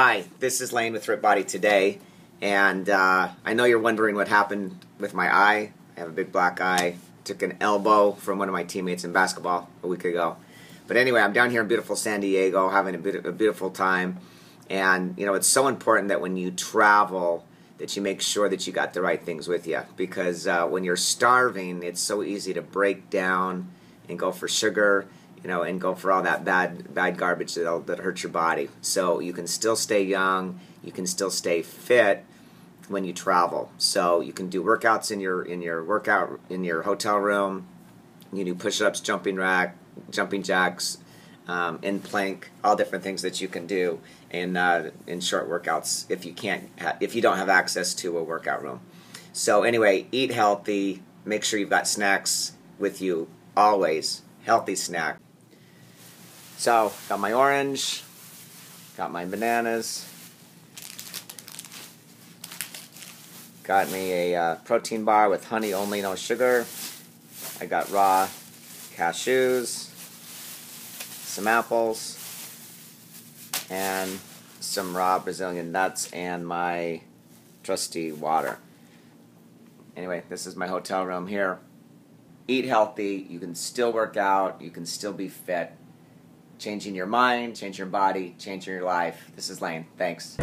Hi, this is Lane with Ripped Body Today, and uh, I know you're wondering what happened with my eye. I have a big black eye. Took an elbow from one of my teammates in basketball a week ago. But anyway, I'm down here in beautiful San Diego having a, bit, a beautiful time. And, you know, it's so important that when you travel, that you make sure that you got the right things with you. Because uh, when you're starving, it's so easy to break down and go for sugar you know, and go for all that bad bad garbage that that hurts your body. So you can still stay young, you can still stay fit when you travel. So you can do workouts in your in your workout in your hotel room. You do push-ups, jumping rack, jumping jacks, um, in plank, all different things that you can do in uh, in short workouts if you can't ha- if you don't have access to a workout room. So anyway, eat healthy. Make sure you've got snacks with you always. Healthy snack. So, got my orange, got my bananas, got me a uh, protein bar with honey only, no sugar. I got raw cashews, some apples, and some raw Brazilian nuts, and my trusty water. Anyway, this is my hotel room here. Eat healthy, you can still work out, you can still be fit changing your mind, changing your body, changing your life. This is Lane. Thanks.